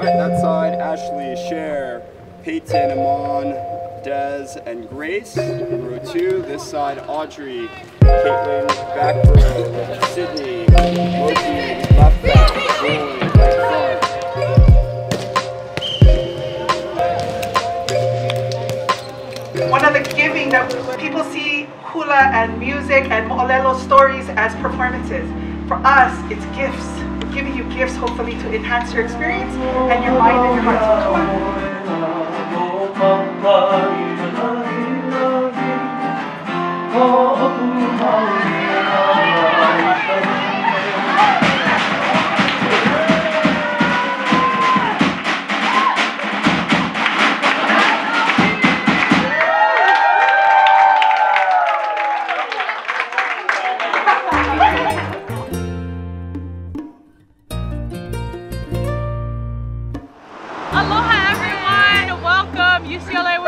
All right, that side, Ashley, Cher, Peyton, Amon, Dez, and Grace row two. This side, Audrey, Caitlin, back row, Sydney, Loki, left back, Roy, right front. One of the giving that people see hula and music and mo'olelo stories as performances. For us, it's gifts. We're giving you gifts, hopefully, to enhance your experience and your mind and your heart. So come on. Aloha everyone, welcome UCLA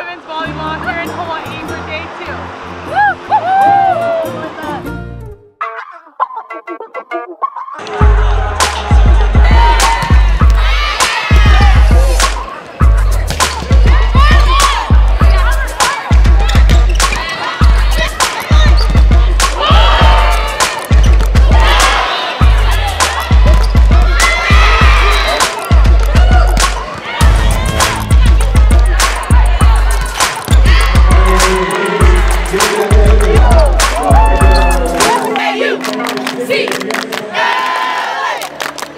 UCLA!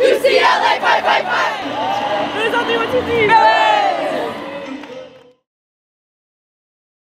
UCLA 555! There's only one to